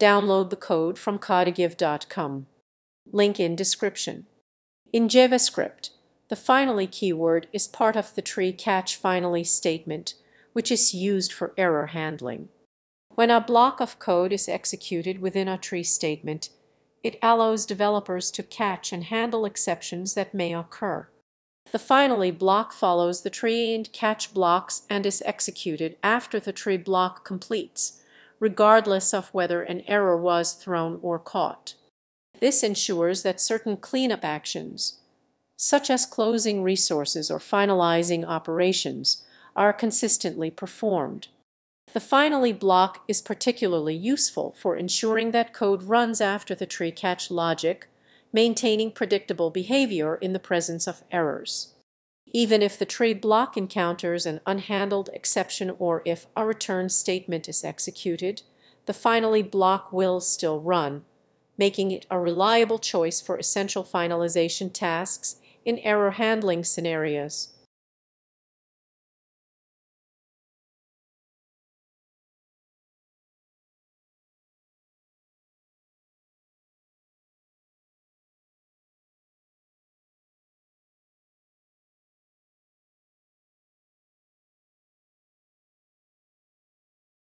Download the code from codegive.com. Link in description. In JavaScript, the finally keyword is part of the try catch finally statement, which is used for error handling. When a block of code is executed within a try statement, it allows developers to catch and handle exceptions that may occur. The finally block follows the try and catch blocks and is executed after the try block completes, regardless of whether an error was thrown or caught. This ensures that certain cleanup actions, such as closing resources or finalizing operations, are consistently performed. The finally block is particularly useful for ensuring that code runs after the try catch logic, maintaining predictable behavior in the presence of errors. Even if the try block encounters an unhandled exception or if a return statement is executed, the finally block will still run, making it a reliable choice for essential finalization tasks in error handling scenarios.